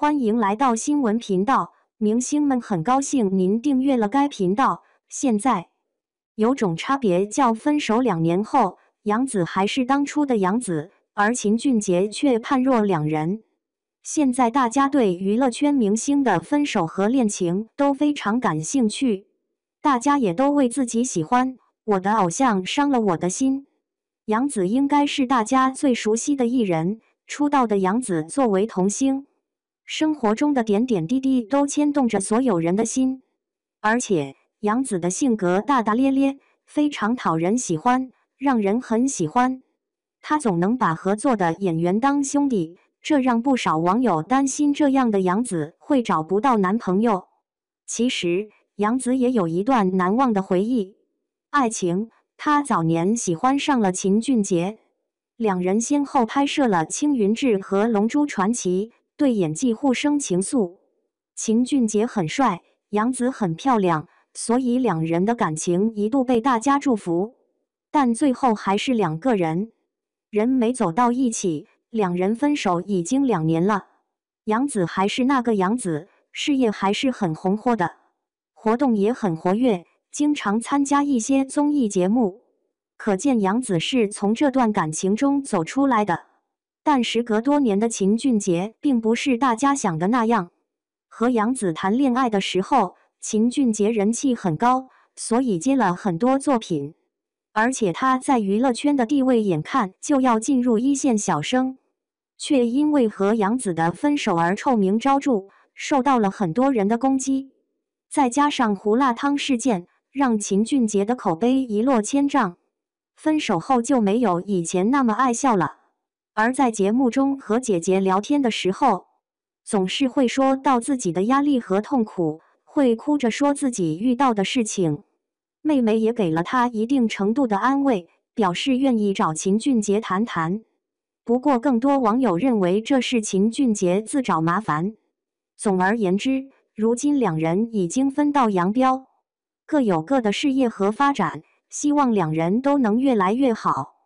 欢迎来到新闻频道，明星们很高兴您订阅了该频道。现在有种差别叫分手两年后，杨紫还是当初的杨紫，而秦俊杰却判若两人。现在大家对娱乐圈明星的分手和恋情都非常感兴趣，大家也都为自己喜欢我的偶像伤了我的心。杨紫应该是大家最熟悉的艺人，出道的杨紫作为童星。生活中的点点滴滴都牵动着所有人的心，而且杨紫的性格大大咧咧，非常讨人喜欢，让人很喜欢。她总能把合作的演员当兄弟，这让不少网友担心这样的杨紫会找不到男朋友。其实杨紫也有一段难忘的回忆，爱情。她早年喜欢上了秦俊杰，两人先后拍摄了《青云志》和《龙珠传奇》。对演技互生情愫，秦俊杰很帅，杨紫很漂亮，所以两人的感情一度被大家祝福。但最后还是两个人人没走到一起，两人分手已经两年了。杨紫还是那个杨紫，事业还是很红火的，活动也很活跃，经常参加一些综艺节目，可见杨紫是从这段感情中走出来的。但时隔多年的秦俊杰并不是大家想的那样。和杨紫谈恋爱的时候，秦俊杰人气很高，所以接了很多作品，而且他在娱乐圈的地位眼看就要进入一线小生，却因为和杨紫的分手而臭名昭著，受到了很多人的攻击。再加上胡辣汤事件，让秦俊杰的口碑一落千丈，分手后就没有以前那么爱笑了。而在节目中和姐姐聊天的时候，总是会说到自己的压力和痛苦，会哭着说自己遇到的事情。妹妹也给了他一定程度的安慰，表示愿意找秦俊杰谈谈。不过，更多网友认为这是秦俊杰自找麻烦。总而言之，如今两人已经分道扬镳，各有各的事业和发展，希望两人都能越来越好。